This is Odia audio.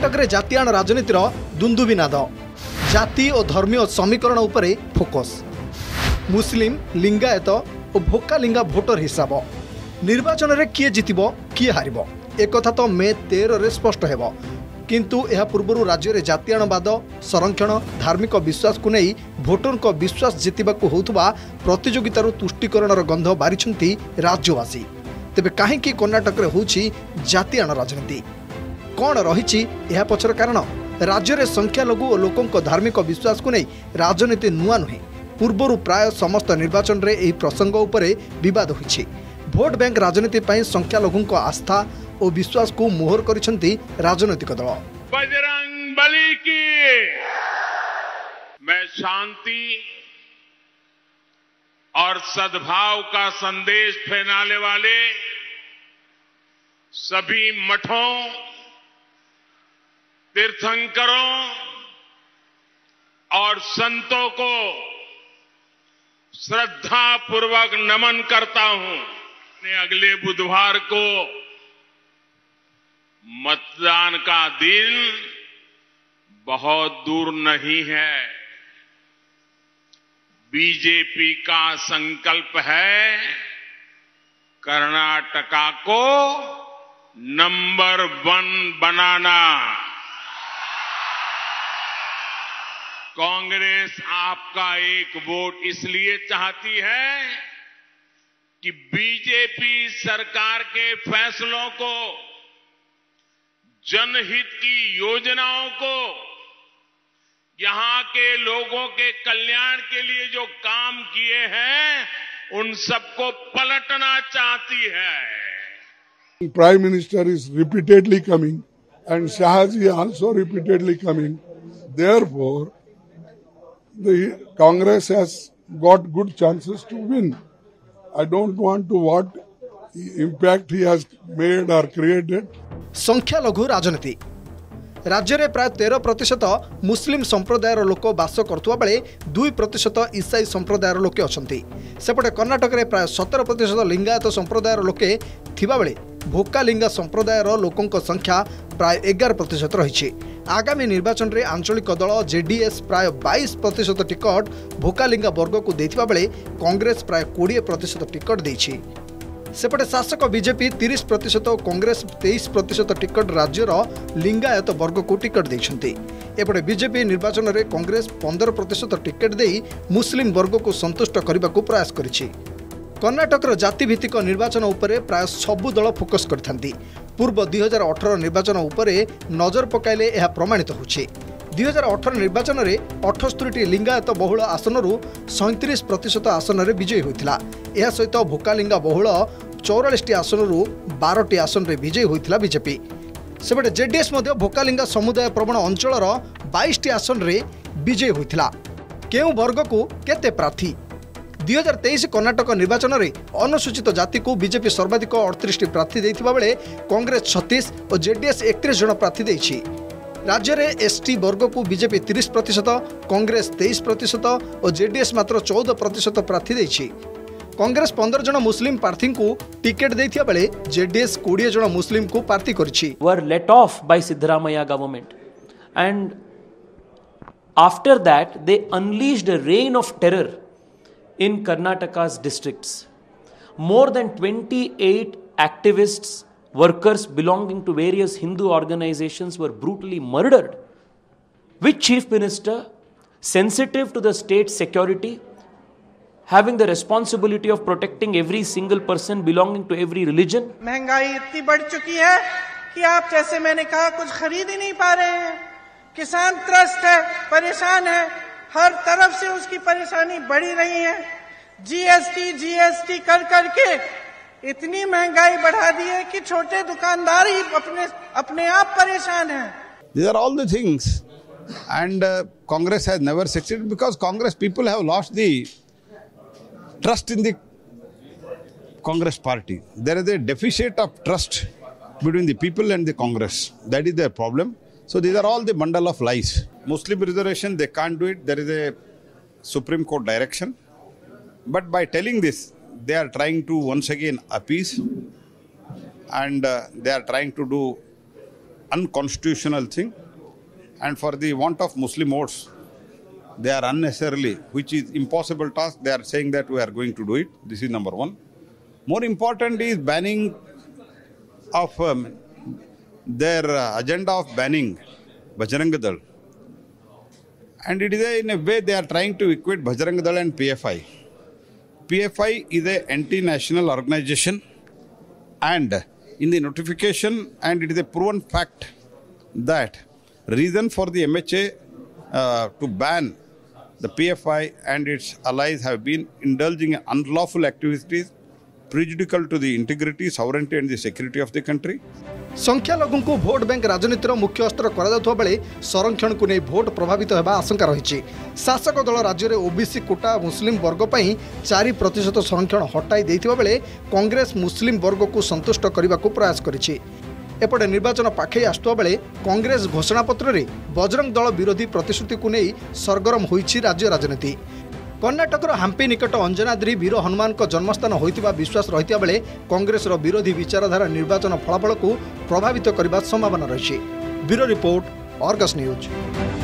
କର୍ଣ୍ଣାଟକରେ ଜାତିଆଣ ରାଜନୀତିର ଦୁନ୍ଦୁବିନାଦ ଜାତି ଓ ଧର୍ମୀୟ ସମୀକରଣ ଉପରେ ଫୋକସ୍ ମୁସଲିମ ଲିଙ୍ଗାୟତ ଓ ଭୋକାଲିଙ୍ଗା ଭୋଟର ହିସାବ ନିର୍ବାଚନରେ କିଏ ଜିତିବ କିଏ ହାରିବ ଏକଥା ତ ମେ ତେରରେ ସ୍ପଷ୍ଟ ହେବ କିନ୍ତୁ ଏହା ପୂର୍ବରୁ ରାଜ୍ୟରେ ଜାତିଆଣବାଦ ସଂରକ୍ଷଣ ଧାର୍ମିକ ବିଶ୍ୱାସକୁ ନେଇ ଭୋଟରଙ୍କ ବିଶ୍ୱାସ ଜିତିବାକୁ ହେଉଥିବା ପ୍ରତିଯୋଗିତାରୁ ତୁଷ୍ଟିକରଣର ଗନ୍ଧ ବାରିଛନ୍ତି ରାଜ୍ୟବାସୀ ତେବେ କାହିଁକି କର୍ଣ୍ଣାଟକରେ ହେଉଛି ଜାତିଆଣ ରାଜନୀତି କ'ଣ ରହିଛି ଏହା ପଛର କାରଣ ରାଜ୍ୟରେ ସଂଖ୍ୟାଲଘୁ ଓ ଲୋକଙ୍କ ଧାର୍ମିକ ବିଶ୍ୱାସକୁ ନେଇ ରାଜନୀତି ନୂଆ ନୁହେଁ ପୂର୍ବରୁ ପ୍ରାୟ ସମସ୍ତ ନିର୍ବାଚନରେ ଏହି ପ୍ରସଙ୍ଗ ଉପରେ ବିବାଦ ହୋଇଛି ଭୋଟ ବ୍ୟାଙ୍କ ରାଜନୀତି ପାଇଁ ସଂଖ୍ୟାଲଘୁଙ୍କ ଆସ୍ଥା ଓ ବିଶ୍ୱାସକୁ ମୋହର କରିଛନ୍ତି ରାଜନୈତିକ ଦଳ बजरंग बली की मैं शांति और सद्भाव का संदेश फैलाने वाले सभी मठों तीर्थंकरों और संतों को श्रद्धा पूर्वक नमन करता हूँ। अगले बुधवार को मतदान का दिन बहुत दूर नहीं है। बीजेपी का संकल्प है कर्नाटका को नंबर वन बनाना। कांग्रेस आपका एक वोट इसलिए चाहती है कि बीजेपी सरकार के फैसलों को जनहित की योजनाओं को यहाँ के लोगों के कल्याण के लिए जो काम किए हैं उन सबको पलटना चाहती है Prime Minister is repeatedly coming and Shahaji also repeatedly coming. Therefore, the Congress has got good chances to win. I don't want to what impact he has made or created. ସଂଖ୍ୟାଲଘୁ ରାଜନୀତି ରାଜ୍ୟରେ ପ୍ରାୟ ତେର ପ୍ରତିଶତ ମୁସଲିମ ସମ୍ପ୍ରଦାୟର ଲୋକ ବାସ କରୁଥିବା ବେଳେ ଦୁଇ ପ୍ରତିଶତ ଇସାଇ ସମ୍ପ୍ରଦାୟର ଲୋକେ ଅଛନ୍ତି ସେପଟେ କର୍ଣ୍ଣାଟକରେ ପ୍ରାୟ ସତର ପ୍ରତିଶତ ଲିଙ୍ଗାୟତ ସମ୍ପ୍ରଦାୟର ଲୋକେ ଥିବାବେଳେ ଭୋକାଲିଙ୍ଗା ସମ୍ପ୍ରଦାୟର ଲୋକଙ୍କ ସଂଖ୍ୟା ପ୍ରାୟ ଏଗାର ପ୍ରତିଶତ ରହିଛି। ଆଗାମୀ ନିର୍ବାଚନରେ ଆଞ୍ଚଳିକ ଦଳ ଜେଡିଏସ୍ ପ୍ରାୟ ବାଇଶ ପ୍ରତିଶତ ଟିକଟ ଭୋକାଲିଙ୍ଗା ବର୍ଗକୁ ଦେଇଥିବା ବେଳେ କଂଗ୍ରେସ ପ୍ରାୟ କୋଡ଼ିଏ ପ୍ରତିଶତ ଟିକଟ ଦେଇଛି। ସେପଟେ ଶାସକ ବିଜେପି ତିରିଶ ପ୍ରତିଶତ ଓ କଂଗ୍ରେସ ତେଇଶ ପ୍ରତିଶତ ଟିକଟ ରାଜ୍ୟର ଲିଙ୍ଗାୟତ ବର୍ଗକୁ ଟିକଟ ଦେଇଛନ୍ତି। ଏପଟେ ବିଜେପି ନିର୍ବାଚନରେ କଂଗ୍ରେସ ପନ୍ଦର ପ୍ରତିଶତ ଟିକେଟ୍ ଦେଇ ମୁସଲିମ ବର୍ଗକୁ ସନ୍ତୁଷ୍ଟ କରିବାକୁ ପ୍ରୟାସ କରିଛି। କର୍ଣ୍ଣାଟକର ଜାତିଭିତ୍ତିକ ନିର୍ବାଚନ ଉପରେ ପ୍ରାୟ ସବୁ ଦଳ ଫୋକସ୍ କରିଥାନ୍ତି। ପୂର୍ବ ଦୁଇହଜାର ଅଠର ନିର୍ବାଚନ ଉପରେ ନଜର ପକାଇଲେ ଏହା ପ୍ରମାଣିତ ହେଉଛି। ଦୁଇହଜାର ଅଠର ନିର୍ବାଚନରେ ଅଠସ୍ତରୀଟି ଲିଙ୍ଗାୟତ ବହୁଳ ଆସନରୁ ସଇଁତିରିଶ ପ୍ରତିଶତ ଆସନରେ ବିଜୟୀ ହୋଇଥିଲା। ଏହା ସହିତ ଭୋକାଲିଙ୍ଗା ବହୁଳ ଚଉରାଳିଶଟି ଆସନରୁ ବାରଟି ଆସନରେ ବିଜୟୀ ହୋଇଥିଲା ବିଜେପି। ସେପଟେ ଜେଡିଏସ୍ ମଧ୍ୟ ଭୋକାଲିଙ୍ଗା ସମୁଦାୟ ପ୍ରବଣ ଅଞ୍ଚଳର ବାଇଶଟି ଆସନରେ ବିଜୟୀ ହୋଇଥିଲା। କେଉଁ ବର୍ଗକୁ କେତେ ପ୍ରାର୍ଥୀ? ଦୁଇହଜାର ତେଇଶ କର୍ଣ୍ଣାଟକ ନିର୍ବାଚନରେ ଅନୁସୂଚିତ ଜାତିକୁ ବିଜେପି ସର୍ବାଧିକ ଅଠତିରିଶଟି ପ୍ରାର୍ଥୀ ଦେଇଥିବା ବେଳେ କଂଗ୍ରେସ ଛତିଶ ଓ ଜେଡିଏସ୍ ଏକତିରିଶ ଜଣ ପ୍ରାର୍ଥୀ ଦେଇଛି ରାଜ୍ୟରେ ଏସ୍ଟି ବର୍ଗକୁ ବିଜେପି ତିରିଶ ପ୍ରତିଶତ କଂଗ୍ରେସ ତେଇଶ ପ୍ରତିଶତ ଓ ଜେଡିଏସ୍ ମାତ୍ର ଚଉଦ ପ୍ରତିଶତ ପ୍ରାର୍ଥୀ ଦେଇଛି କଂଗ୍ରେସ ପନ୍ଦର ଜଣ ମୁସଲିମ ପ୍ରାର୍ଥୀଙ୍କୁ ଟିକେଟ୍ ଦେଇଥିବା ବେଳେ ଜେଡିଏସ୍ କୋଡ଼ିଏ ଜଣ ମୁସଲିମଙ୍କୁ ପ୍ରାର୍ଥୀ କରିଛି were let off by Siddaramaya government. And after that, they unleashed a reign of terror in Karnataka's districts. More than 28 activists, workers belonging to various Hindu organizations were brutally murdered. Which chief minister, sensitive to the state's security, having the responsibility of protecting every single person belonging to every religion, महंगाई इतनी बढ़ चुकी है कि आप जैसे मैंने कहा कुछ खरीद ही नहीं पा रहे हैं किसान त्रस्त है परेशान है हर तरफ़ से उसकी परेशानी बढ़ी रही है। जीएसटी जीएसटी कर करके इतनी महँगाई बढ़ा दी है कि छोटे दुकानदार ही अपने अपने आप परेशान हैं। These are all the end Congress has trust in the Congress party there is a deficit of trust between the people and the Congress that is the problem So these are all the bundle of lies. Muslim reservation, they can't do it. There is a Supreme Court direction. But by telling this, they are trying to once again appease and uh, they are trying to do unconstitutional thing. And for the want of Muslim votes, they are unnecessarily, which is impossible task, they are saying that we are going to do it. This is number one. More important is banning of um, their uh, agenda of banning Bajrang Dal. And it is a, in a way they are trying to equate Bajrang Dal and PFI. PFI is a anti-national organization and in the notification and it is a proven fact that reason for the MHA uh, to ban the PFI and its allies have been indulging in unlawful activities prejudicial to the integrity, sovereignty and the security of the country. ସଂଖ୍ୟାଲଘୁଙ୍କୁ vote bank ରାଜନୀତିର ମୁଖ୍ୟ ଅସ୍ତ୍ର କରାଯାଉଥିବା ବେଳେ ସଂରକ୍ଷଣକୁ ନେଇ ଭୋଟ ପ୍ରଭାବିତ ହେବା ଆଶଙ୍କା ରହିଛି ଶାସକ ଦଳ ରାଜ୍ୟରେ ଓବିସି କୋଟା ମୁସଲିମ ବର୍ଗ ପାଇଁ ଚାରି ପ୍ରତିଶତ ସଂରକ୍ଷଣ ହଟାଇ ଦେଇଥିବା ବେଳେ କଂଗ୍ରେସ ମୁସଲିମ ବର୍ଗକୁ ସନ୍ତୁଷ୍ଟ କରିବାକୁ ପ୍ରୟାସ କରିଛି ଏପଟେ ନିର୍ବାଚନ ପାଖେଇ ଆସୁଥିବା ବେଳେ କଂଗ୍ରେସ ଘୋଷଣାପତ୍ରରେ ବଜରଙ୍ଗ ଦଳ ବିରୋଧୀ ପ୍ରତିଶ୍ରୁତିକୁ ନେଇ ସରଗରମ ହୋଇଛି ରାଜ୍ୟ ରାଜନୀତି କର୍ଣ୍ଣାଟକର ହାମ୍ପି ନିକଟ ଅଞ୍ଜନାଦ୍ରି ବୀର ହନୁମାନଙ୍କ ଜନ୍ମସ୍ଥାନ ହୋଇଥିବା ବିଶ୍ୱାସ ରହିଥିବା ବେଳେ କଂଗ୍ରେସର ବିରୋଧୀ ବିଚାରଧାରା ନିର୍ବାଚନ ଫଳାଫଳକୁ ପ୍ରଭାବିତ କରିବା ସମ୍ଭାବନା ରହିଛି। Bureau report Argus News.